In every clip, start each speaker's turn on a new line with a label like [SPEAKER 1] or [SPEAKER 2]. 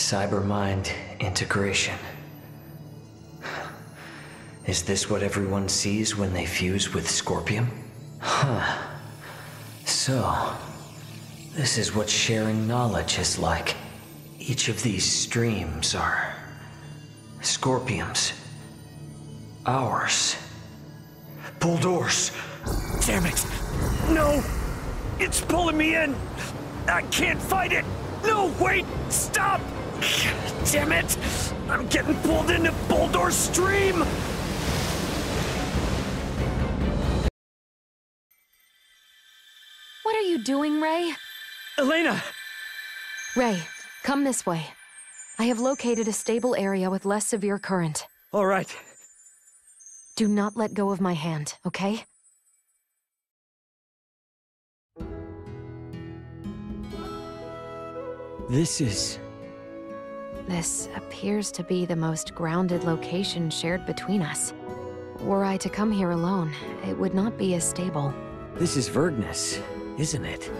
[SPEAKER 1] Cybermind integration. Is this what everyone sees when they fuse with Scorpium? Huh. So, this is what sharing knowledge is like. Each of these streams are Scorpium's. Ours. Bohld'or's.
[SPEAKER 2] Damn it! No! It's pulling me in! I can't fight it! No, wait! Stop! Damn it! I'm getting pulled into Bohld'or's stream!
[SPEAKER 3] What are you doing, Ray?
[SPEAKER 2] Elena!
[SPEAKER 3] Ray, come this way. I have located a stable area with less severe current.
[SPEAKER 2] All right.
[SPEAKER 3] Do not let go of my hand, okay?
[SPEAKER 1] This is...
[SPEAKER 3] This appears to be the most grounded location shared between us. Were I to come here alone, it would not be as stable.
[SPEAKER 1] This is Vergnus, isn't it?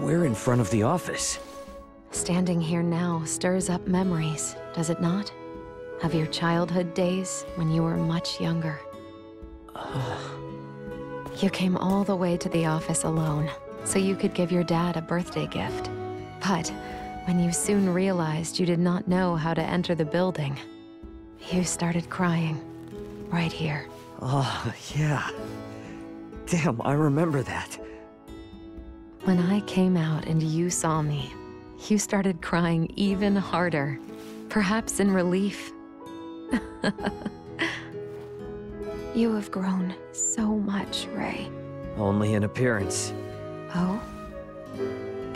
[SPEAKER 1] We're in front of the office.
[SPEAKER 3] Standing here now stirs up memories, does it not? Of your childhood days when you were much younger. you came all the way to the office alone, so you could give your dad a birthday gift. But when you soon realized you did not know how to enter the building, you started crying. Right here.
[SPEAKER 1] Oh, yeah. Damn, I remember that.
[SPEAKER 3] When I came out and you saw me, you started crying even harder. Perhaps in relief. you have grown so much, Ray.
[SPEAKER 1] Only in appearance.
[SPEAKER 3] Oh?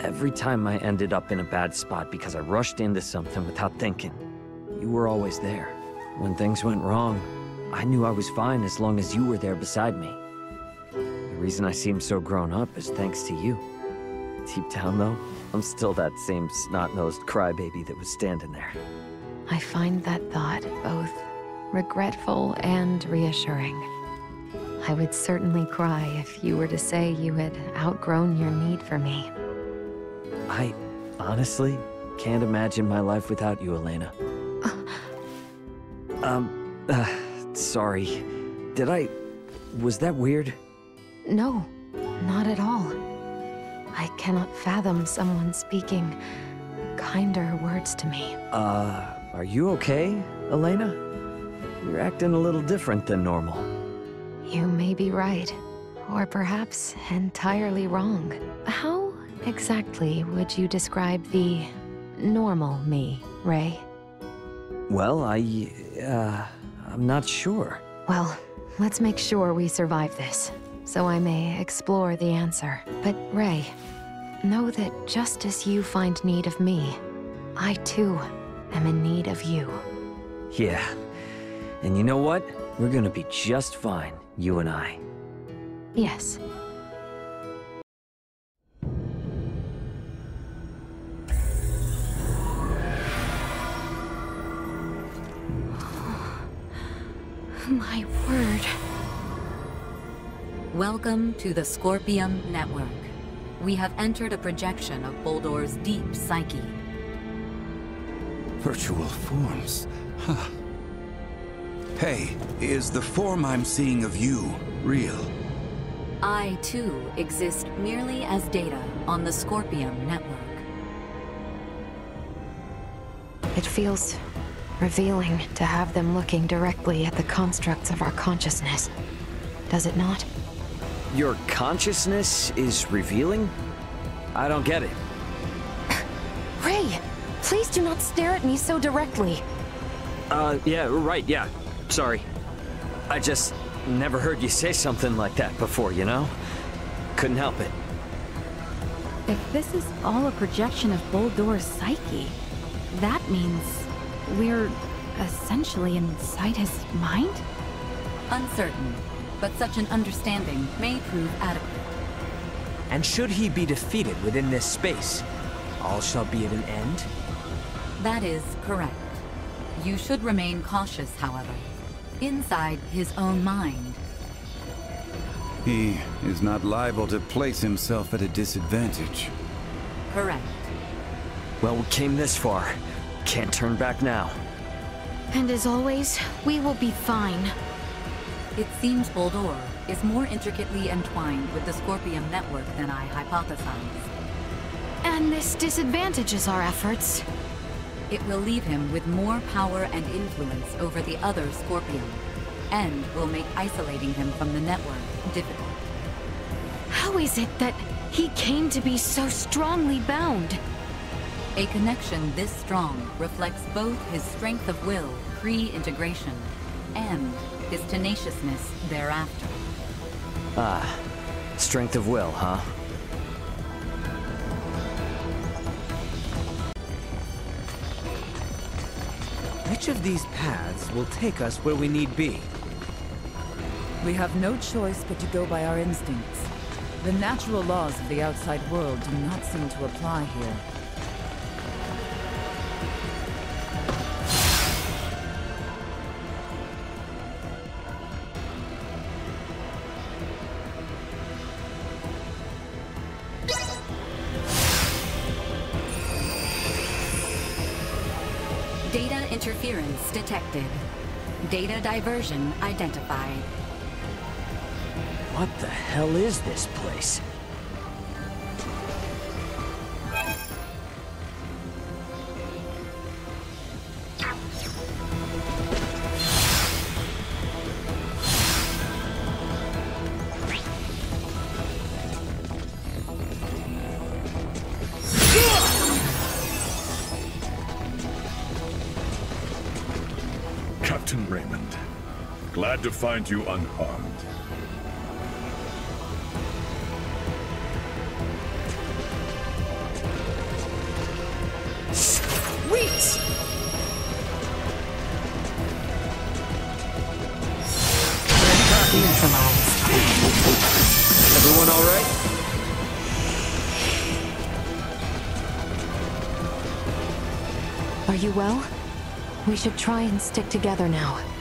[SPEAKER 1] Every time I ended up in a bad spot because I rushed into something without thinking, you were always there. When things went wrong, I knew I was fine as long as you were there beside me. The reason I seem so grown up is thanks to you. Deep down, though, I'm still that same snot-nosed crybaby that was standing there.
[SPEAKER 3] I find that thought both regretful and reassuring. I would certainly cry if you were to say you had outgrown your need for me.
[SPEAKER 1] I honestly can't imagine my life without you, Elena. um, uh, sorry. Did I... was that weird?
[SPEAKER 3] No, not at all. I cannot fathom someone speaking kinder words to me.
[SPEAKER 1] Uh, are you okay, Elena? You're acting a little different than normal.
[SPEAKER 3] You may be right, or perhaps entirely wrong. How exactly would you describe the normal me, Ray?
[SPEAKER 1] Well, I, uh, I'm not sure.
[SPEAKER 3] Well, let's make sure we survive this, so I may explore the answer. But Ray, know that just as you find need of me, I too am in need of you.
[SPEAKER 1] Yeah. And you know what? We're gonna be just fine, you and I.
[SPEAKER 3] Yes.
[SPEAKER 4] Welcome to the Scorpium Network. We have entered a projection of Bohld'or's deep psyche.
[SPEAKER 5] Virtual forms. Huh. Hey, is the form I'm seeing of you real?
[SPEAKER 4] I, too, exist merely as data on the Scorpium Network.
[SPEAKER 3] It feels revealing to have them looking directly at the constructs of our consciousness. Does it not?
[SPEAKER 1] Your consciousness is revealing? I don't get it.
[SPEAKER 3] Ray, please do not stare at me so directly.
[SPEAKER 1] Uh, yeah, right, yeah. Sorry. I just never heard you say something like that before, you know? Couldn't help it.
[SPEAKER 6] If this is all a projection of Bohld'or's psyche, that means we're essentially inside his mind?
[SPEAKER 4] Uncertain, but such an understanding may prove adequate.
[SPEAKER 2] And should he be defeated within this space, all shall be at an end?
[SPEAKER 4] That is correct. You should remain cautious, however. Inside his own mind.
[SPEAKER 5] He is not liable to place himself at a disadvantage.
[SPEAKER 4] Correct.
[SPEAKER 1] Well, we came this far. Can't turn back now.
[SPEAKER 6] And as always, we will be fine.
[SPEAKER 4] It seems Bohld'or is more intricately entwined with the Scorpium network than I hypothesized.
[SPEAKER 6] And this disadvantages our efforts.
[SPEAKER 4] It will leave him with more power and influence over the other Scorpium, and will make isolating him from the network difficult.
[SPEAKER 6] How is it that he came to be so strongly bound?
[SPEAKER 4] A connection this strong reflects both his strength of will pre-integration and his tenaciousness thereafter.
[SPEAKER 1] Ah, strength of will, huh?
[SPEAKER 7] Which of these paths will take us where we need be?
[SPEAKER 8] We have no choice but to go by our instincts. The natural laws of the outside world do not seem to apply here.
[SPEAKER 4] Data interference detected. Data diversion identified.
[SPEAKER 1] What the hell is this place?
[SPEAKER 9] Find you unharmed.
[SPEAKER 2] Sweet!
[SPEAKER 4] Neutralized.
[SPEAKER 1] Everyone all right?
[SPEAKER 3] Are you well? We should try and stick together now.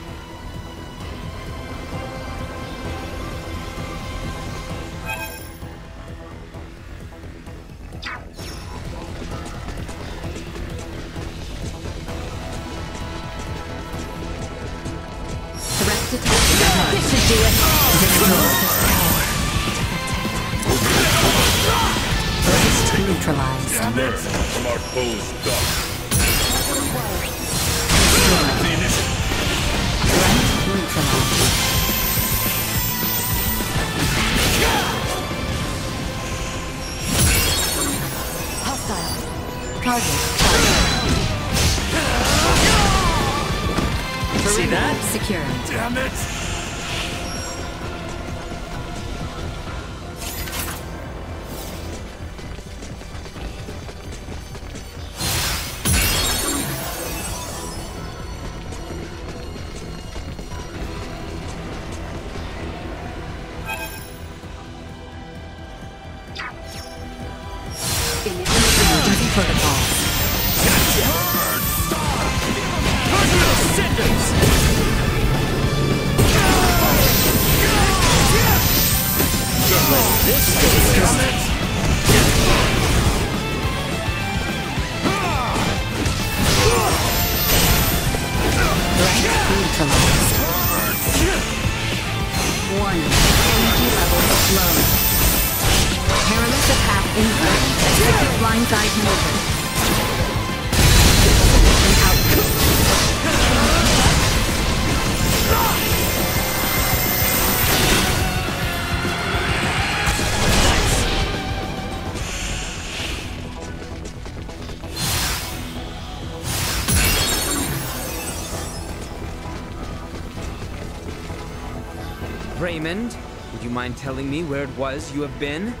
[SPEAKER 7] Raymond, would you mind telling me where it was you have been?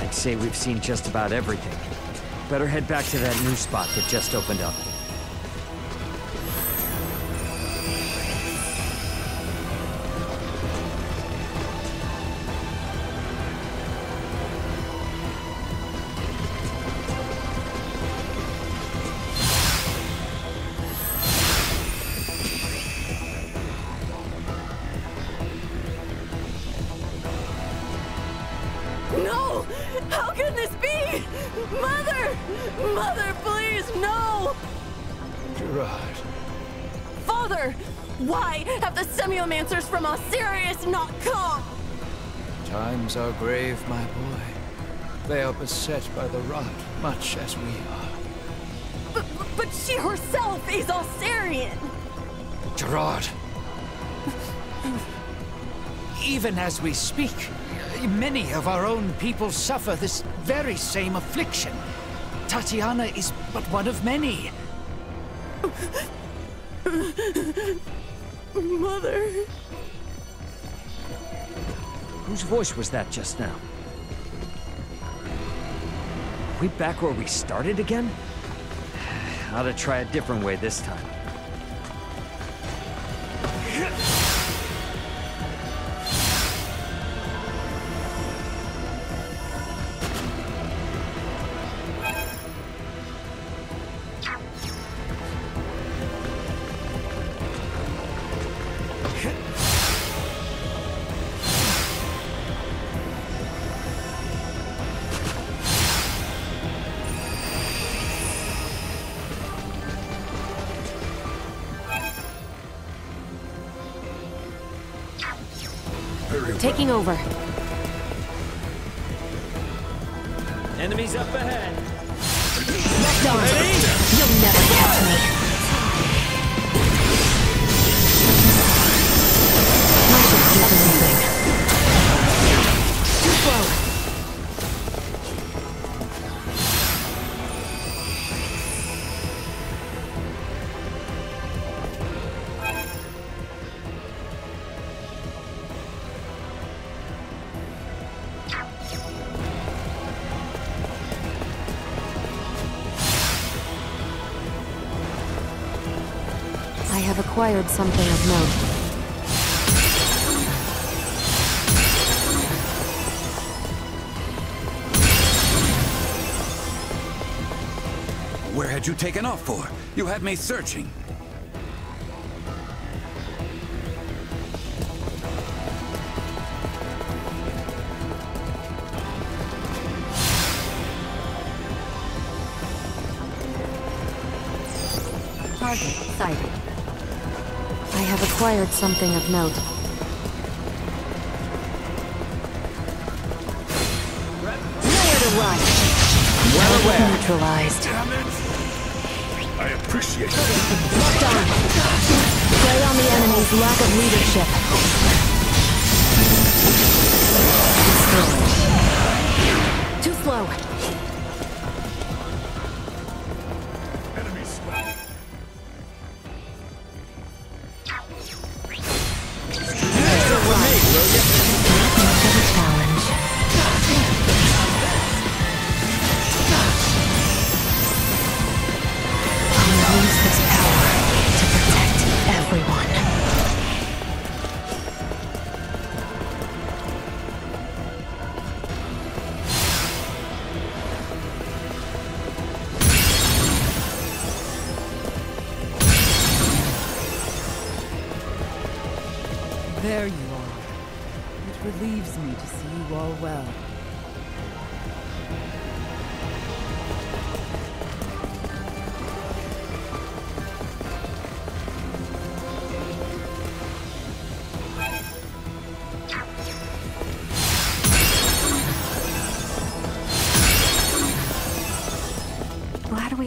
[SPEAKER 1] I'd say we've seen just about everything. Better head back to that new spot that just opened up.
[SPEAKER 10] Times are grave, my boy. They are beset by the rot, much as we are.
[SPEAKER 11] But, but she herself is Osirian!
[SPEAKER 10] Gerard! Even as we speak, many of our own people suffer this very same affliction. Tatiana is but one of many.
[SPEAKER 11] Mother...
[SPEAKER 1] Whose voice was that just now? Are we back where we started again? Ought to try a different way this time.
[SPEAKER 3] Taking over.
[SPEAKER 1] Enemies up ahead.
[SPEAKER 3] You'll never catch me. Something of note.
[SPEAKER 5] Where had you taken off for? You had me searching.
[SPEAKER 3] Target sighted. Have acquired something of note. Nowhere to run.
[SPEAKER 1] Well aware.
[SPEAKER 3] Neutralized. Damn it.
[SPEAKER 9] I appreciate it.
[SPEAKER 3] Locked on. Play on the enemy's lack of leadership. Destroyed. Too slow.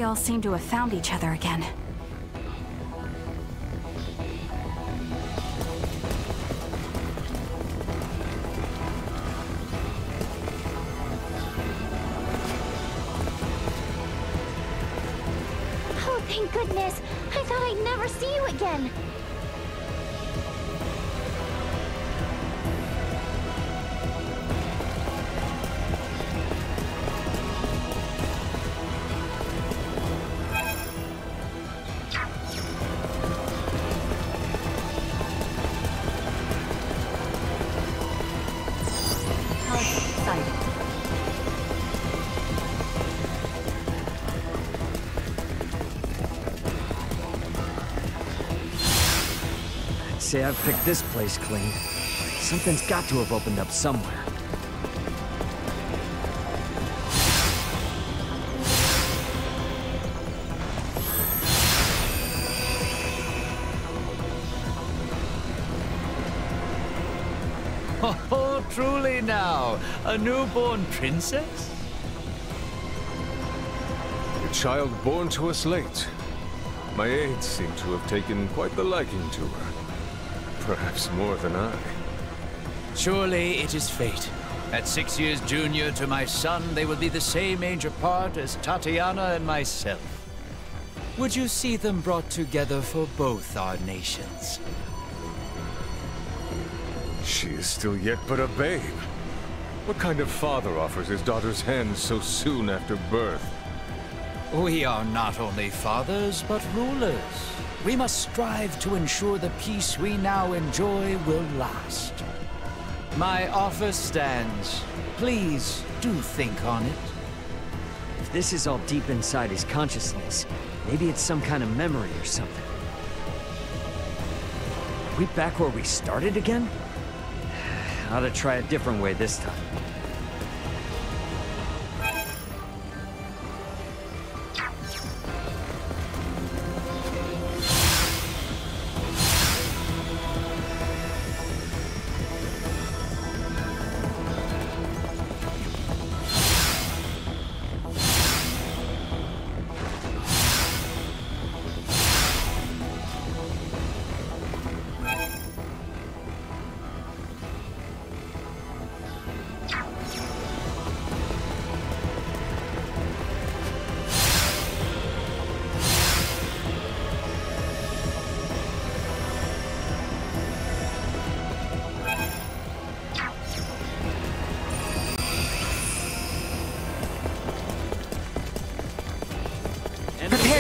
[SPEAKER 8] All
[SPEAKER 6] seem to have found each other again.
[SPEAKER 12] Oh, thank goodness! I thought I'd never see you again!
[SPEAKER 1] say I've picked this place clean. Something's got to have opened up somewhere.
[SPEAKER 10] Oh, truly now, a newborn princess?
[SPEAKER 13] A child born to us late. My aides seem to have taken quite the liking to her. Perhaps more than I.
[SPEAKER 10] Surely it is fate. At six years junior to my son, they will be the same age apart as Tatiana and myself. Would you see them brought together for both our nations?
[SPEAKER 13] She is still yet but a babe. What kind of father offers his daughter's hand so soon after birth?
[SPEAKER 10] We are not only fathers, but rulers. We must strive to ensure the peace we now enjoy will last. My offer stands. Please do think on it.
[SPEAKER 1] If this is all deep inside his consciousness, maybe it's some kind of memory or something. Are we back where we started again? Ought to try a different way this time.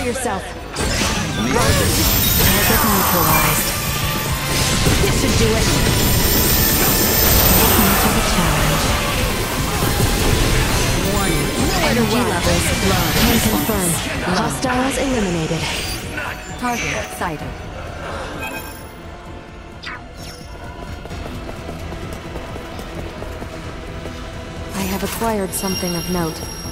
[SPEAKER 3] Prepare yourself. Target neutralized. This should do it. Welcome to the challenge. One. Energy levels. Can confirm. Hostiles eliminated.
[SPEAKER 4] Target sighted.
[SPEAKER 3] I have acquired something of note.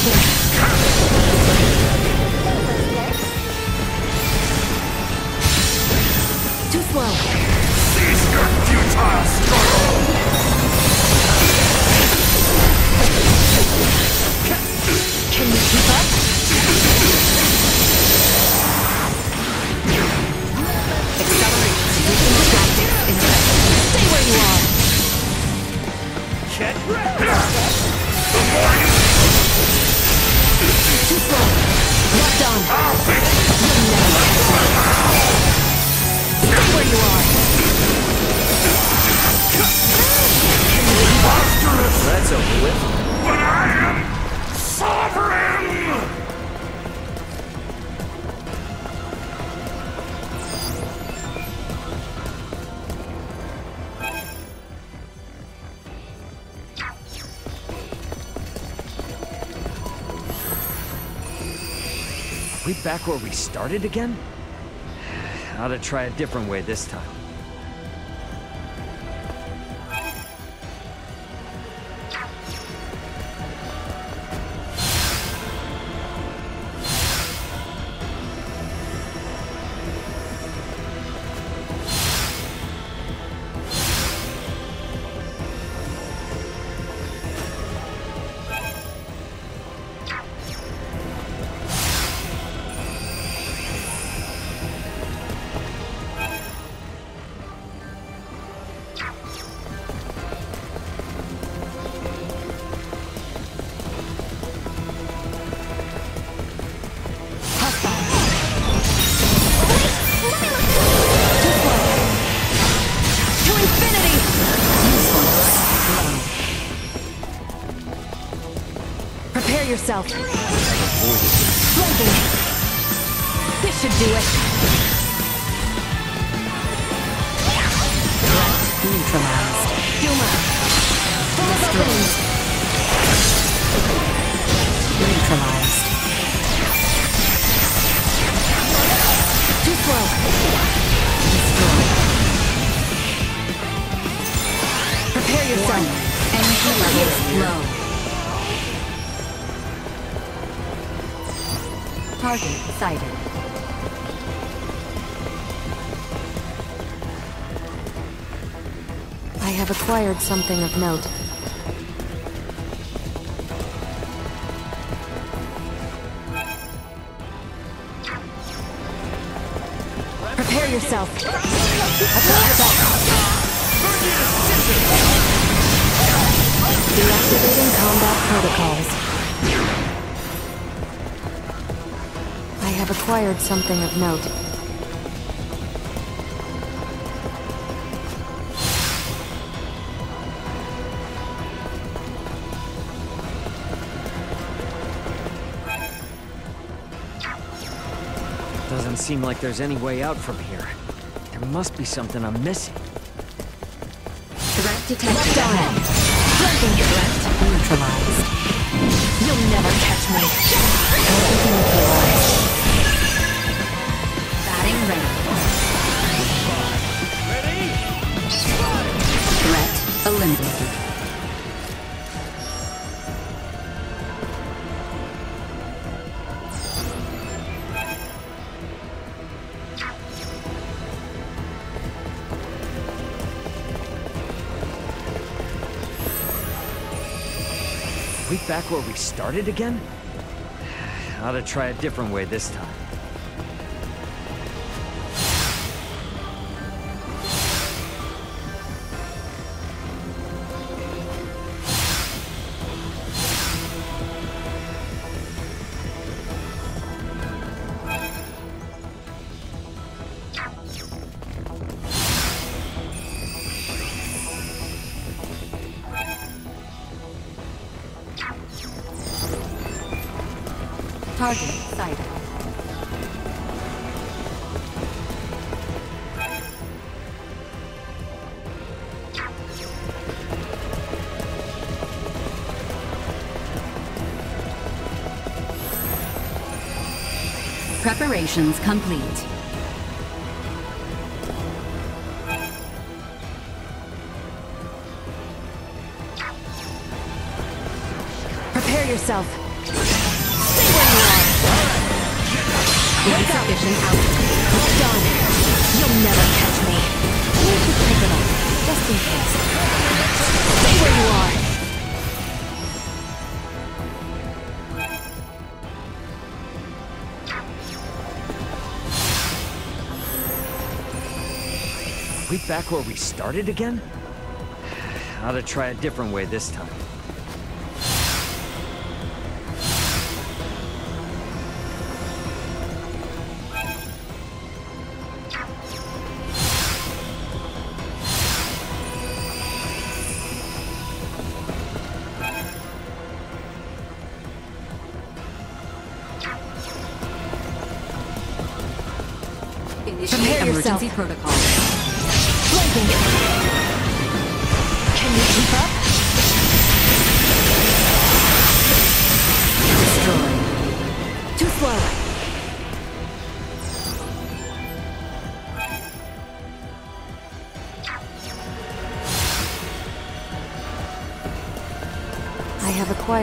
[SPEAKER 3] Too
[SPEAKER 1] we back where we started again? Ought to try a different way this time.
[SPEAKER 3] Yourself. This should do it.
[SPEAKER 4] Neutralized.
[SPEAKER 3] Yuma. Full of openings.
[SPEAKER 4] Neutralized.
[SPEAKER 3] Too slow. Prepare yourself.
[SPEAKER 4] Energy levels low. Target sighted.
[SPEAKER 3] I have acquired something of note. Prepare yourself. Deactivating combat protocols. Have acquired something of note.
[SPEAKER 1] Doesn't seem like there's any way out from here. There must be something I'm missing.
[SPEAKER 4] Threat detected ahead. Threat neutralized.
[SPEAKER 3] You'll never catch me.
[SPEAKER 4] Ready. Threat eliminated.
[SPEAKER 1] we back where we started again? Ought to try a different way this time.
[SPEAKER 4] Preparations complete.
[SPEAKER 3] Prepare yourself. Stay where you are.
[SPEAKER 4] Insufficient output.
[SPEAKER 3] Done. You'll never catch me. Need to pick it up, just in case. Stay where you are.
[SPEAKER 1] Back where we started again? Ought to try a different way this time.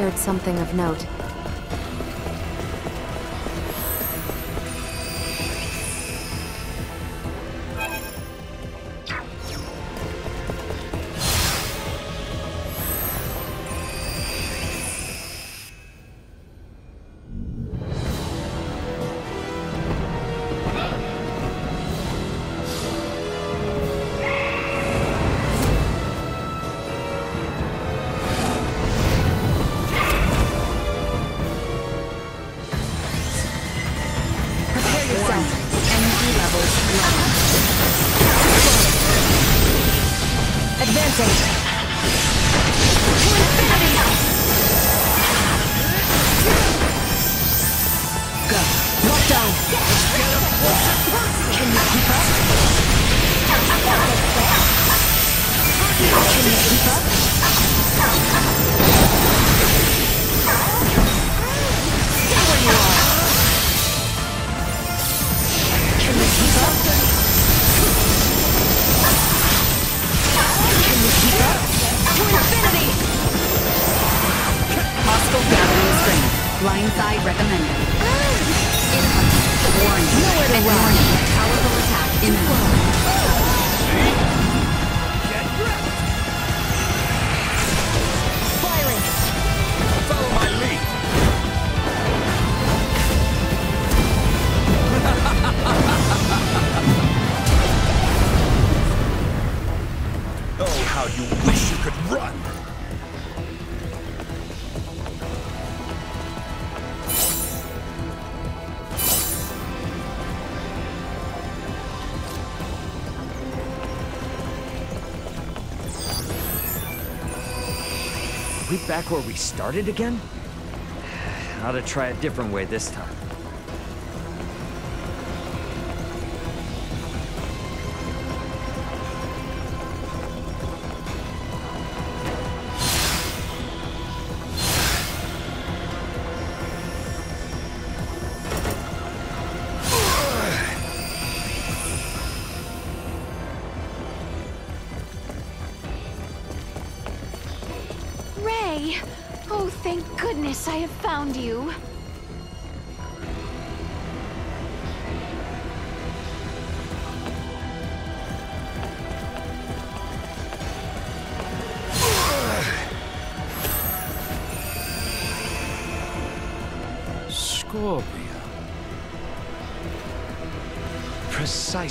[SPEAKER 3] Acquired
[SPEAKER 4] something
[SPEAKER 3] of
[SPEAKER 4] note.
[SPEAKER 3] Lockdown! Can you keep up?
[SPEAKER 4] Can
[SPEAKER 3] you keep up? Stay where you are! Can we keep
[SPEAKER 4] up? Can we
[SPEAKER 3] keep up? To infinity!
[SPEAKER 2] Hostile
[SPEAKER 4] gathering strength. Blindside recommended. Warning. Powerful attack.
[SPEAKER 3] Firing.
[SPEAKER 9] Follow my lead. oh, how you wish you could run!
[SPEAKER 2] We back where we started again?
[SPEAKER 1] Ought to try a different way this time.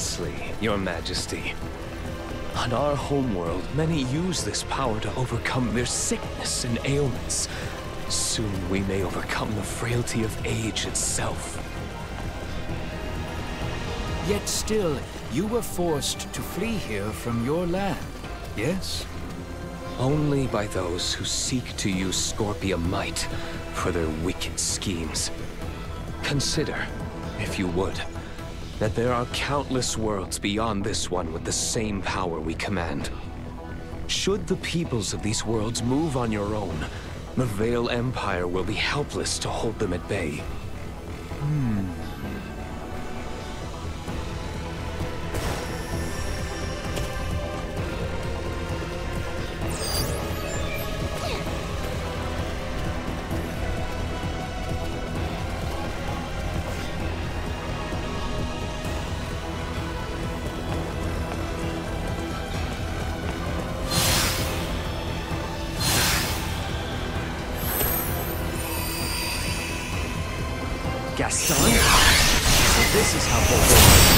[SPEAKER 14] Precisely, Your Majesty. On our homeworld, many use this power to overcome their sickness and ailments. Soon we may overcome the frailty of age itself.
[SPEAKER 10] Yet still, you were forced to flee here from your land, yes?
[SPEAKER 14] Only by those who seek to use Scorpia might for their wicked schemes. Consider, if you would, that there are countless worlds beyond this one with the same power we command. Should the peoples of these worlds move on your own, the Vey'l Empire will be helpless to hold them at bay.
[SPEAKER 10] Hmm.
[SPEAKER 2] Gaston? So this is how
[SPEAKER 4] Bohld'or...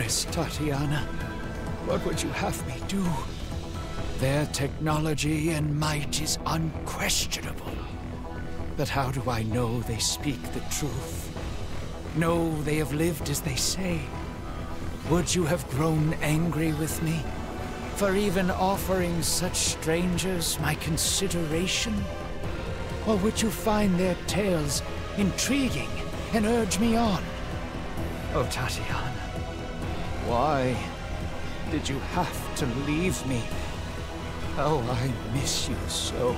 [SPEAKER 10] Dearest Tatiana, what would you have me do? Their technology and might is unquestionable. But how do I know they speak the truth? Know they have lived as they say? Would you have grown angry with me? For even offering such strangers my consideration? Or would you find their tales intriguing and urge me on? Oh, Tatiana. Why did you have to leave me? Oh, I miss you so.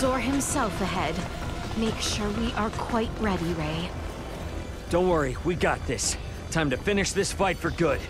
[SPEAKER 3] Bohld'or himself ahead. Make sure we are quite ready, Ray.
[SPEAKER 1] Don't worry, we got this. Time to finish this fight for good.